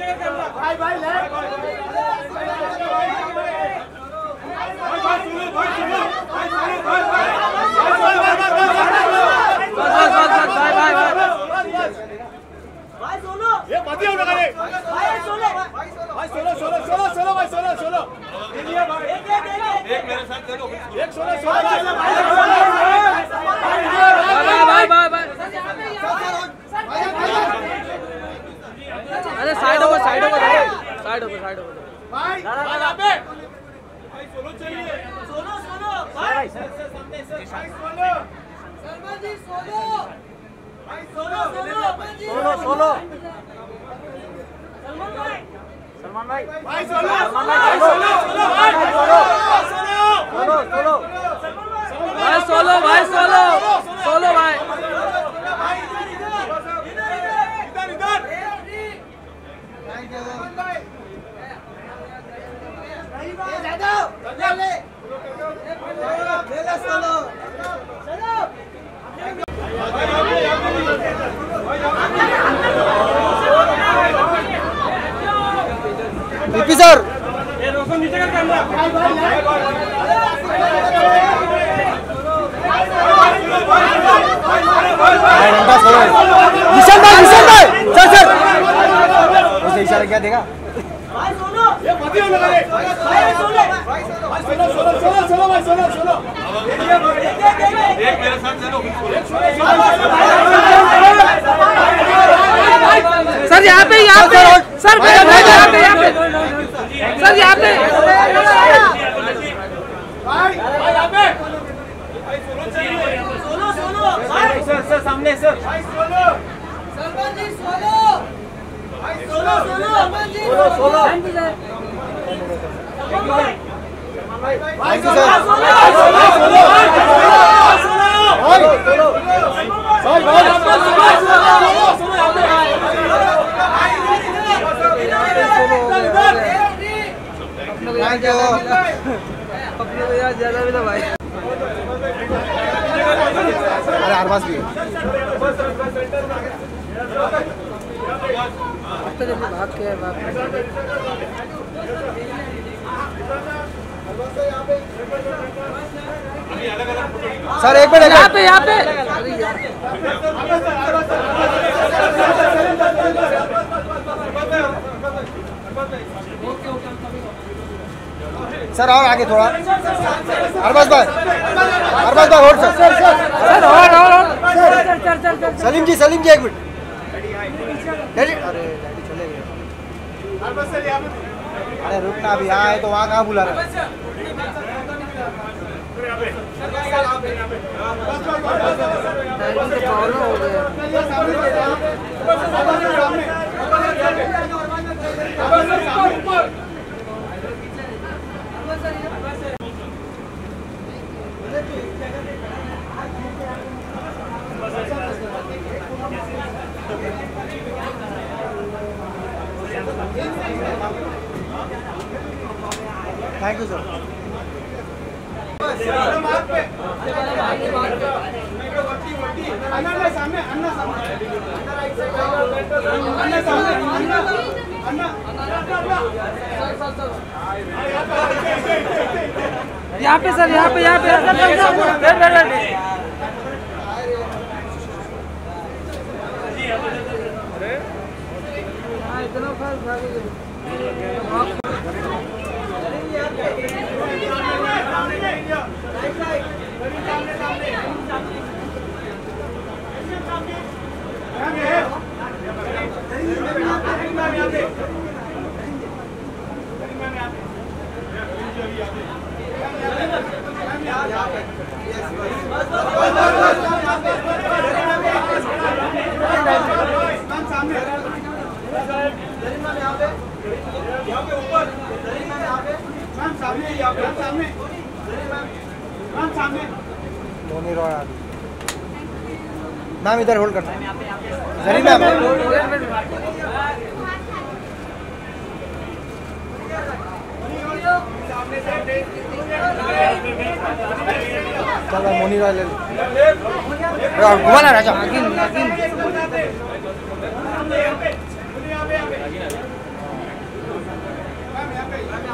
भाई भाई ले ये मत ही होने का रे भाई सोलो सोलो भाई सोलो सोलो एक मेरे साथ चलो एक solo solo bye bye bye अरे side over side over side over side over भाई पे भाई सोलो चाहिए। Solo solo. भाई सामने भाई सोलो। शर्मा भाई solo solo solo. Solo Salman भाई सलमान भाई। भाई सोलो। भाई सोलो सोलो। भाई सोलो सोलो। सोलो भाई सोलो भाई सोलो। सोलो भाई इधर इधर पीपी सर। विशाल भाई विशाल भाई। Sir sir. उसे इशारा क्या देगा? मत ही होने रे भाई सोलो सोलो सोलो सोलो भाई सोलो सोलो एक मेरे साथ चलो एक सर यहाँ पे यहाँ पे। सर यहाँ पे यहाँ पे यहाँ पे। सर यहाँ पे। भाई भाई यहाँ पे भाई सोलो चाहिए सोलो सोलो भाई सर सर सामने सर भाई solo solo solo solo solo भाई सोलो भाई भाई अपने को यार ज़्यादा मिला भाई अरे आरबाज भी तो भाग के भाग सर एक मिनट यहाँ पे यहाँ पे। सर और आगे थोड़ा। अरबाज भाई अरबाज भाई और सर। सर सर और और और। सलीम जी सलीम जी एक मिनट। अरे डैडी चले गए। अरे रुकना भी यहाँ है तो वहाँ कहाँ बुला रहे हो गया थैंक यू सर अन्ना सामने अन्ना सामने अन्ना सामने अन्ना अन्ना यहाँ पे सर यहाँ पे यहाँ पे हाँ, इतना फास्ट भागे सामने मैम। सामने। सामने मैम इधर होल्ड करना जरी मैम। चलो मोनी ले घुमाना राजा। आगे आगे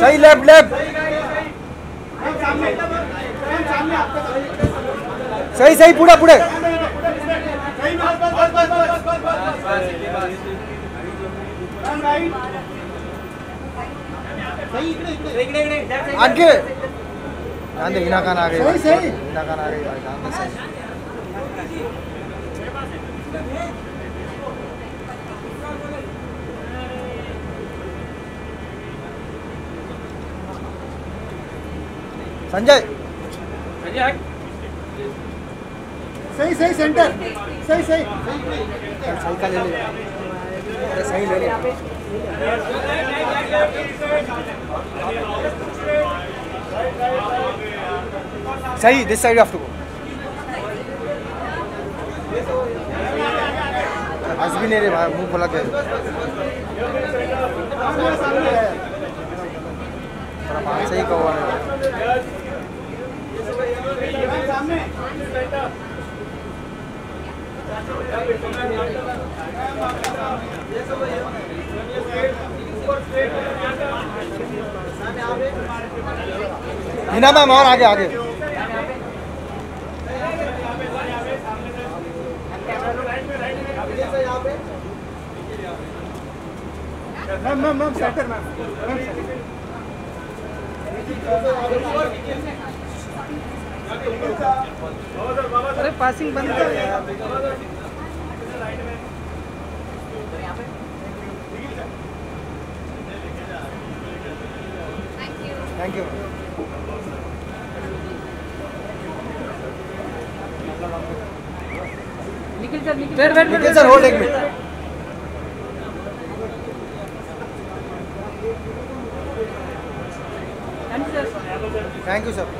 सही लेफ़्ट लेफ़्ट सही सही पुढे पुढे आगे। ध्यान दे हिना खान आ गई सही सही। हिना खान आ गई भाई ध्यान दे सही। संजय। सही सही सेंटर सही सही। सही का ले ले अरे सही ले ले सही दिस साइड ऑफ़ टू हंस भी नहीं रे भाई मुँह खोला के। थोड़ा बाहर से ही कहो हिना मैम और आगे आगे। Ma'am ma'am ma'am centre ma'am. Ma'am centre अरे पासिंग बंद कर thank you Nikhil sir Nikhil wait wait Nikhil sir hold एक minute thank you sir sir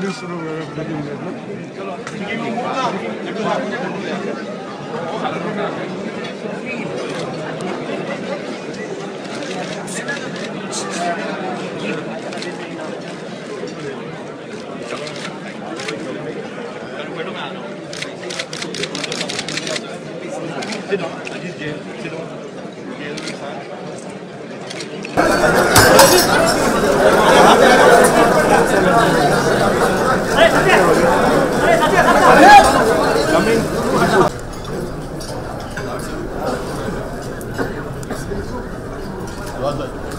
ne sono Se no, se no, It was like